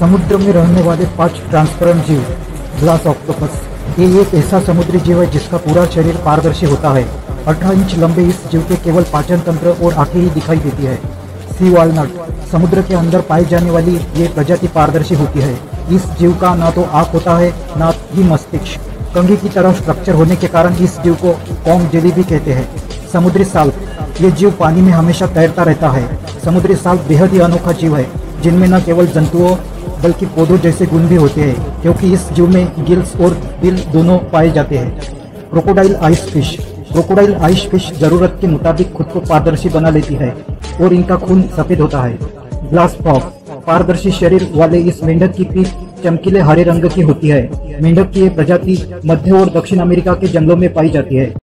समुद्र में रहने वाले पाँच ट्रांसपेरेंट जीव, ग्लास ऑक्टोपस। ये एक ऐसा समुद्री जीव है जिसका पूरा शरीर पारदर्शी होता है। 18 इंच लंबे इस जीव के केवल पाचन तंत्र और आँखें ही दिखाई देती है। सी वालनट, समुद्र के अंदर पाई जाने वाली ये प्रजाति पारदर्शी होती है। इस जीव का न तो आँख होता है, न ही मस्तिष्क। कंघी की तरह स्ट्रक्चर होने के कारण इस जीव को कॉम जेली भी कहते हैं। समुद्री साल्प ये जीव पानी में हमेशा तैरता रहता है। समुद्री साल्प बेहद ही अनोखा जीव है। जिनमें न केवल जंतुओं, बल्कि पौधों जैसे गुण भी होते हैं, क्योंकि इस जीव में गिल्स और बिल दोनों पाए जाते हैं। Crocodile ice fish crocodile ice fish ज़रूरत के मुताबिक खुद को पारदर्शी बना लेती है और इनका खून सफ़ेद होता है। ग्लास फ्रॉग पारदर्शी शरीर वाले इस मेंढक की पीठ चमकीले हरे रंग की होती है। मेंढक की ये प्रजाति मध्य और दक्षिण अमेरिका के जंगलों में पाई जाती है।